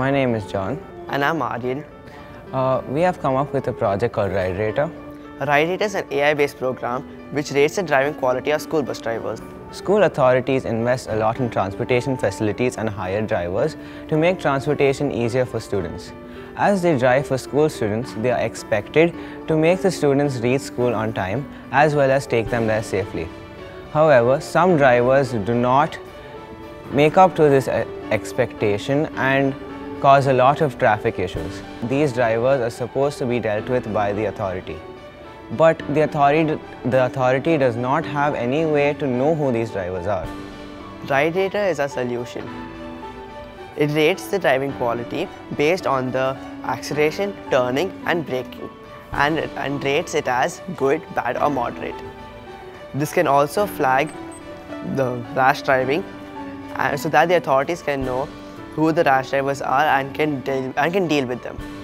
My name is John. And I'm Aryan. Uh, we have come up with a project called Ride Rater. Ride Rater is an AI-based program which rates the driving quality of school bus drivers. School authorities invest a lot in transportation facilities and hire drivers to make transportation easier for students. As they drive for school students, they are expected to make the students reach school on time as well as take them there safely. However, some drivers do not make up to this uh, expectation and cause a lot of traffic issues. These drivers are supposed to be dealt with by the authority. But the authority, the authority does not have any way to know who these drivers are. Ride Rater is a solution. It rates the driving quality based on the acceleration, turning and braking and, and rates it as good, bad or moderate. This can also flag the rash driving and so that the authorities can know who the rash drivers are and can and can deal with them.